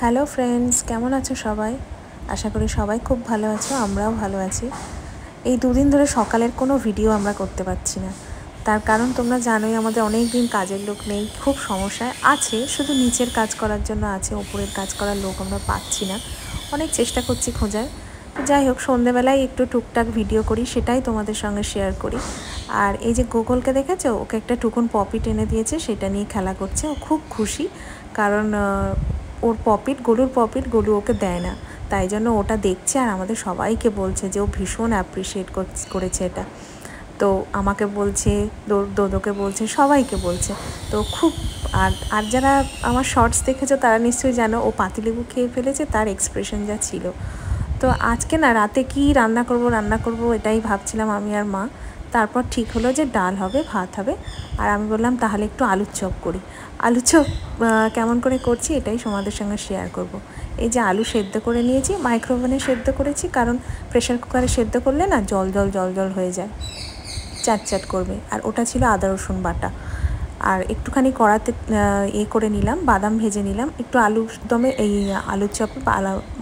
Hello friends, কেমন আছো সবাই? আশা করি সবাই খুব ভালো আছো, আমরাও ভালো আছি। এই দুদিন ধরে সকালের কোনো ভিডিও আমরা করতে পারছি না। তার কারণ তোমরা জানোই, আমাদের অনেক দিন কাজের লোক নেই, খুব সমস্যায় আছে, শুধু নিচের কাজ করার জন্য আছে, ওপরের কাজ করার লোক আমরা পাচ্ছি না। অনেক চেষ্টা করছি খোঁজার। তো যাই হোক, সন্ধেবেলায় একটু টুকটাক ভিডিও করি, সেটাই তোমাদের সঙ্গে শেয়ার করি। আর এই যে গুগলকে দেখেছ? ওকে একটা টুকুন পপি টেনে দিয়েছে, সেটা নিয়ে খেলা করছে। ও খুব খুশি, কারণ ওর পপিট, গলুর পপিট, গলু ওকে দেয় না। তাই জন্য ওটা দেখছে আর আমাদের সবাইকে বলছে যে ও ভীষণ অ্যাপ্রিসিয়েট করেছে এটা। তো আমাকে বলছে দোদোকে বলছে, সবাইকে বলছে। তো খুব আর আর যারা আমার শর্টস দেখেছ তারা নিশ্চয়ই জানো, ও পাতিলেবু খেয়ে ফেলেছে, তার এক্সপ্রেশন যা ছিল। তো আজকে না রাতে কি রান্না করব রান্না করব এটাই ভাবছিলাম আমি আর মা। তারপর ঠিক হলো যে ডাল হবে, ভাত হবে। আর আমি বললাম, তাহলে একটু আলুর চপ করি। আলু চপ কেমন করে করছি এটাই তোমাদের সঙ্গে শেয়ার করব। এই যে আলু সেদ্ধ করে নিয়েছি মাইক্রোওভেনে সেদ্ধ করেছি, কারণ প্রেশার কুকারে সেদ্ধ করলে না জল জল জল জল হয়ে যায়। চ্যাট চ্যাট করবে। আর ওটা ছিল আদা, রসুন বাটা। আর একটুখানি কড়াতে এ করে নিলাম, বাদাম ভেজে নিলাম। একটু আলু দমে, এই আলুর চপে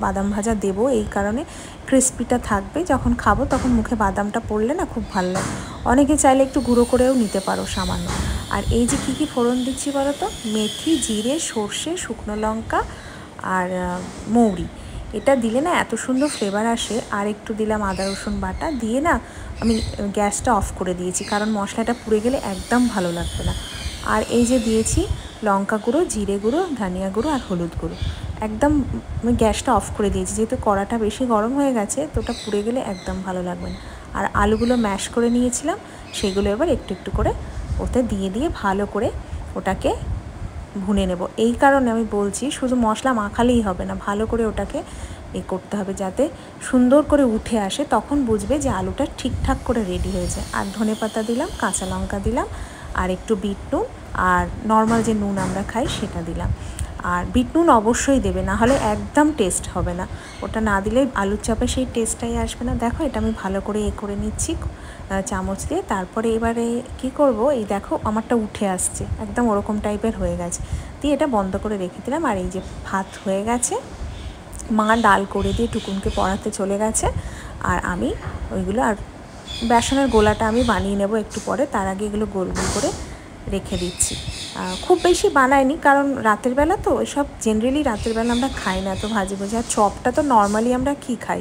বাদাম ভাজা দেব। এই কারণে ক্রিস্পিটা থাকবে। যখন খাব তখন মুখে বাদামটা পড়লে না খুব ভালো লাগে। অনেকে চাইলে একটু গুঁড়ো করেও নিতে পারো সামান্য। আর এই যে কী কী ফোড়ন দিচ্ছি বলো তো মেথি, জিরে, সর্ষে, শুকনো লঙ্কা আর মৌরি। এটা দিলে না এত সুন্দর ফ্লেভার আসে। আর একটু দিলাম আদা, রসুন বাটা। দিয়ে না আমি গ্যাসটা অফ করে দিয়েছি। কারণ মশলাটা পুড়ে গেলে একদম ভালো লাগবে না। আর এই যে দিয়েছি লঙ্কা গুঁড়ো, জিরে গুঁড়ো, ধনিয়া গুঁড়ো আর হলুদ গুঁড়ো। একদম গ্যাসটা অফ করে দিয়েছি, যেহেতু কড়াটা বেশি গরম হয়ে গেছে, তো ওটা পুড়ে গেলে একদম ভালো লাগবে না। আর আলুগুলো ম্যাশ করে নিয়েছিলাম, সেগুলো এবার একটু একটু করে ওতে দিয়ে দিয়ে ভালো করে ওটাকে ভুনে নেব। এই কারণে আমি বলছি, শুধু মশলা মাখালেই হবে না, ভালো করে ওটাকে এ করতে হবে যাতে সুন্দর করে উঠে আসে, তখন বুঝবে যে আলুটা ঠিকঠাক করে রেডি হয়েছে। আর ধনে পাতা দিলাম, কাঁচা লঙ্কা দিলাম আর একটু বিট নুন, আর নর্মাল যে নুন আমরা খাই সেটা দিলাম। আর বিট নুন অবশ্যই দেবে, না হলে একদম টেস্ট হবে না। ওটা না দিলে আলুর চাপে সেই টেস্টটাই আসবে না। দেখো, এটা আমি ভালো করে এ করে নিচ্ছি চামচ দিয়ে। তারপরে এবারে কি করব? এই দেখো, আমারটা উঠে আসছে, একদম ওরকম টাইপের হয়ে গেছে। দিয়ে এটা বন্ধ করে রেখে দিলাম। আর এই যে ভাত হয়ে গেছে, মা ডাল করে দিয়ে টুকুনকে পড়াতে চলে গেছে। আর আমি ওইগুলো আর বেসনের গোলাটা আমি বানিয়ে নেব একটু পরে। তার আগে এগুলো গোল গোল করে রেখে দিচ্ছি। খুব বেশি বানাইনি, কারণ রাতের বেলা তো এসব জেনারেলি রাতের বেলা আমরা খাই না তো ভাজি ভাজি। আর চপটা তো নর্মালি আমরা কী খাই?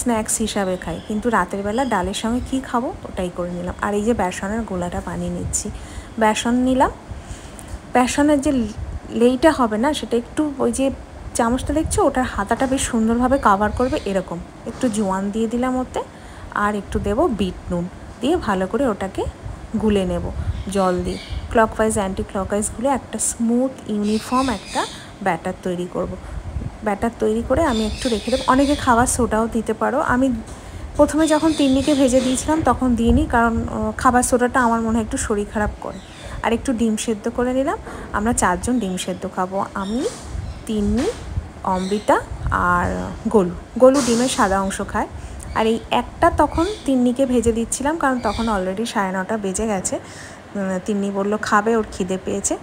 স্ন্যাক্স হিসাবে খাই। কিন্তু রাতের বেলা ডালের সঙ্গে কী খাব ওটাই করে নিলাম। আর এই যে বেসনের গোলাটা বানিয়ে নিচ্ছি। বেসন নিলাম। বেসনের যে লেইটা হবে না, সেটা একটু ওই যে চামচটা দেখছ, ওটার হাতাটা বেশ সুন্দরভাবে কাভার করবে এরকম। একটু জোয়ান দিয়ে দিলাম ওতে। আর একটু দেব বিট নুন দিয়ে ভালো করে ওটাকে গুলে নেব, জল দিয়ে। ক্লকওয়াইজ অ্যান্টি ক্লকওয়াইজ গুলে একটা স্মুথ ইউনিফর্ম একটা ব্যাটার তৈরি করব। ব্যাটার তৈরি করে আমি একটু রেখে দেবো। অনেকে খাবার সোডাও দিতে পারো। আমি প্রথমে যখন তিন্নিকে ভেজে দিয়েছিলাম তখন দিইনি কারণ খাবার সোডাটা আমার মনে হয় একটু শরীর খারাপ করে। আর একটু ডিম সেদ্ধ করে নিলাম। আমরা চারজন ডিম সেদ্ধ খাব। আমি, তিন্নি, অমৃতা আর গলু। গলু ডিমের সাদা অংশ খায়। আর এই একটা তখন তিন্নিকে ভেজে দিচ্ছিলাম, কারণ তখন অলরেডি সাড়ে নটা বেজে গেছে। তিন্নি বলল, খাবে, ওর খিদে পেয়েছে।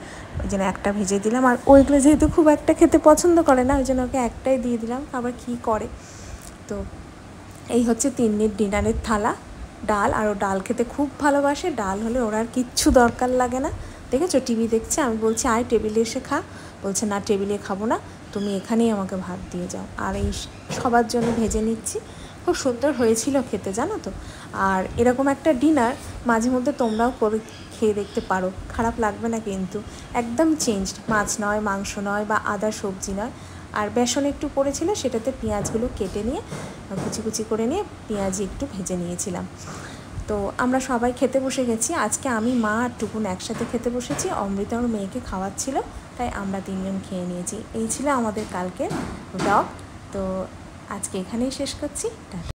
ওই জন্য একটা ভেজে দিলাম। আর ওইগুলো যেহেতু খুব একটা খেতে পছন্দ করে না, ওই জন্য ওকে একটাই দিয়ে দিলাম, আবার কী করে? তো এই হচ্ছে তিন্নির ডিনারের থালা, ডাল, আর ও ডাল খেতে খুব ভালোবাসে। ডাল হলে ওর আর কিচ্ছু দরকার লাগে না। দেখেছ? টিভি দেখছে, আমি বলছি, আয় টেবিলে এসে খা। বলছে, না, টেবিলে খাব না, তুমি এখানেই আমাকে ভাত দিয়ে যাও। আর এই সবার জন্য ভেজে নিচ্ছি। খুব সুন্দর হয়েছিল খেতে, জানো তো? আর এরকম একটা ডিনার মাঝে মধ্যে তোমরাও করে খেয়ে দেখতে পারো। খারাপ লাগবে না কিন্তু। একদম চেঞ্জড মাছ নয়, মাংস নয় বা আদা সবজি নয়। আর বেসন একটু পড়েছিল, সেটাতে পেঁয়াজগুলো কেটে নিয়ে, কুচি কুচি করে নিয়ে পেঁয়াজি একটু ভেজে নিয়েছিলাম। তো আমরা সবাই খেতে বসে গেছি। আজকে আমি, মা আর টুকুন একসাথে খেতে বসেছি। অমৃতা ওর মেয়েকে খাওয়াচ্ছিল, তাই আমরা তিনজন খেয়ে নিয়েছি। এই ছিল আমাদের কালকের ব্লগ তো আজকে এখানেই শেষ করছি।